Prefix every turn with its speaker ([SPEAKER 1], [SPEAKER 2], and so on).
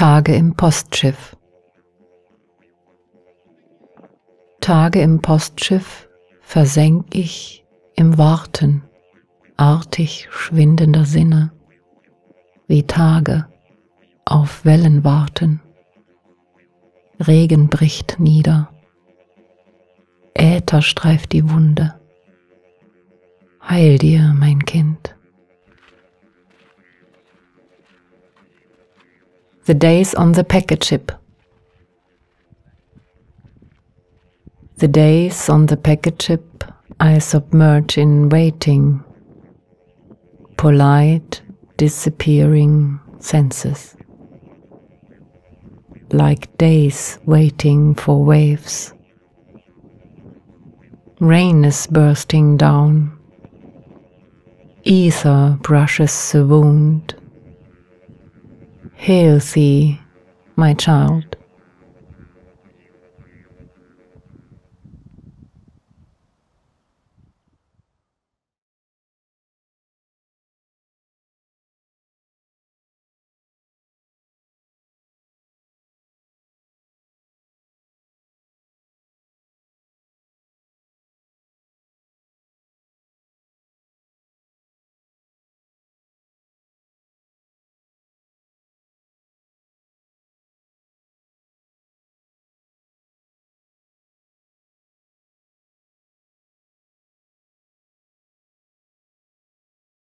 [SPEAKER 1] Tage im Postschiff. Tage im Postschiff versenk ich im Warten artig schwindender Sinne, wie Tage auf Wellen warten. Regen bricht nieder, Äther streift die Wunde. Heil dir, mein Kind. The days on the packet ship. The days on the packet ship I submerge in waiting, polite, disappearing senses, like days waiting for waves. Rain is bursting down, ether brushes the wound. Hail thee, my child.